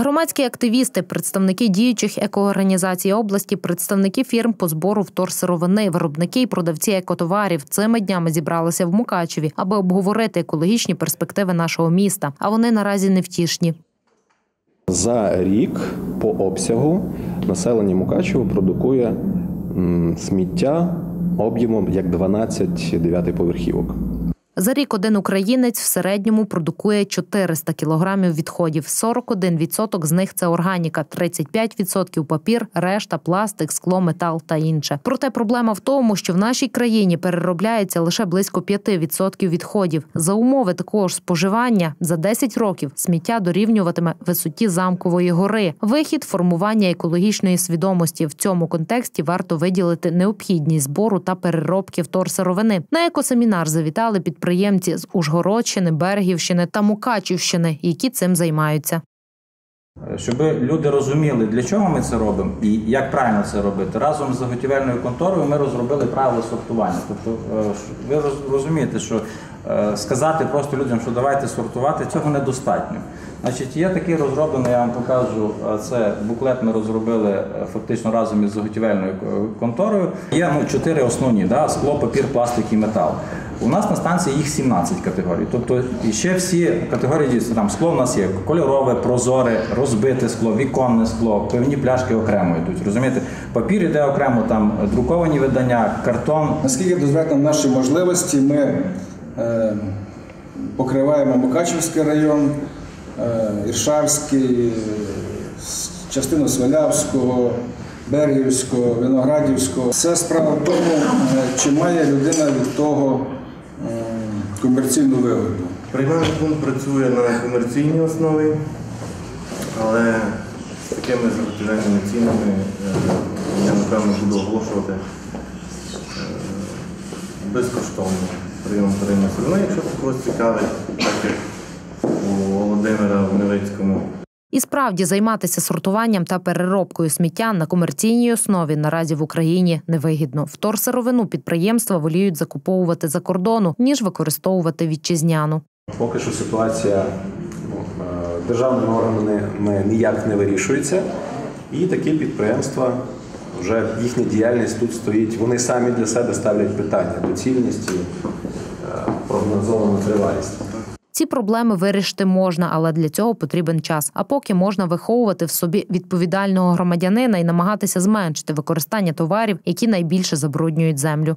Громадські активісти, представники діючих екоорганізацій області, представники фірм по збору вторсировини, виробники і продавці екотоварів цими днями зібралися в Мукачеві, аби обговорити екологічні перспективи нашого міста. А вони наразі невтішні. За рік по обсягу населення Мукачево продукує сміття об'ємом як 12 дев'ятиповерхівок. За рік один українець в середньому продукує 400 кілограмів відходів. 41% з них це органіка, 35% папір, решта пластик, скло, метал та інше. Проте проблема в тому, що в нашій країні переробляється лише близько 5% відходів. За умови такого ж споживання за 10 років сміття дорівнюватиме висоті замкової гори. Вихід формування екологічної свідомості в цьому контексті варто виділити необхідність збору та переробки вторсировини. На екосемінар завітали підприємці з Ужгородщини, Бергівщини та Мукачівщини, які цим займаються. Щоб люди розуміли, для чого ми це робимо і як правильно це робити. Разом з заготівельною конторою ми розробили правила сортування. Тобто, е, ви розумієте, що е, сказати просто людям, що давайте сортувати, цього недостатньо. Значить, є такий розроблений, я вам покажу. е, Це буклет ми розробили фактично разом із заготівельною конторою. Є ну, чотири основні: да? скло, папір, пластик і метал. У нас на станції їх 17 категорій. Тобто ще всі категорії дійсно там скло в нас є кольорове, прозоре, розбите скло, віконне скло, пивні пляшки окремо йдуть. Розумієте, папір іде окремо, там друковані видання, картон. Наскільки дозволяють нам наші можливості, ми е, покриваємо Мукачівський район, е, Іршавський, частину Свалявського, Бергівського, Виноградівського. Це справа в тому, е, чи має людина від того комерційну вигоду. Приймальний пункт працює на комерційній основі, але з такими заготівельними цінами е, я напевно буду оголошувати е, безкоштовно прийом вторинної сировини, якщо це когось цікавить, так як у Володимира в Невицькому. І справді займатися сортуванням та переробкою сміття на комерційній основі наразі в Україні невигідно. Вторсировину підприємства воліють закуповувати за кордону, ніж використовувати вітчизняну. Поки що ситуація ну, е, державними органами ніяк не вирішується, і такі підприємства вже їхня діяльність тут стоїть. Вони самі для себе ставлять питання доцільності, е, прогнозовану тривалість. Ці проблеми вирішити можна, але для цього потрібен час. А поки можна виховувати в собі відповідального громадянина і намагатися зменшити використання товарів, які найбільше забруднюють землю.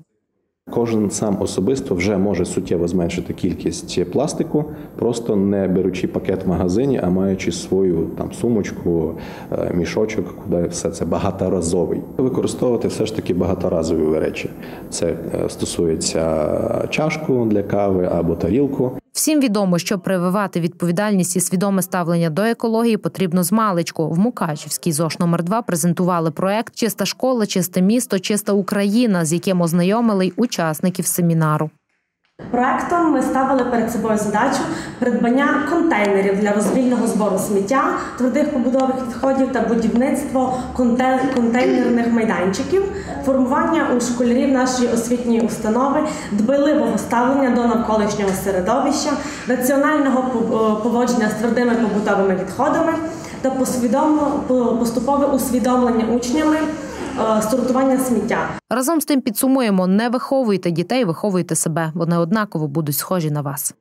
Кожен сам особисто вже може суттєво зменшити кількість пластику, просто не беручи пакет в магазині, а маючи свою там сумочку, е, мішочок, куди все це багаторазовий. Використовувати все ж таки багаторазові речі. Це е, стосується чашку для кави або тарілку. Всім відомо, що прививати відповідальність і свідоме ставлення до екології потрібно з маличку. В Мукачівській ЗОШ номер 2 презентували проект Чиста школа, чисте місто, чиста Україна, з яким ознайомили й учасників семінару. Проектом ми ставили перед собою задачу придбання контейнерів для розвільного збору сміття, твердих побудових відходів та будівництво конте- контейнерних майданчиків, формування у школярів нашої освітньої установи, дбайливого ставлення до навколишнього середовища, раціонального поводження з твердими побутовими відходами та поступове усвідомлення учнями е, сортування сміття. Разом з тим підсумуємо: не виховуйте дітей, виховуйте себе. Вони однаково будуть схожі на вас.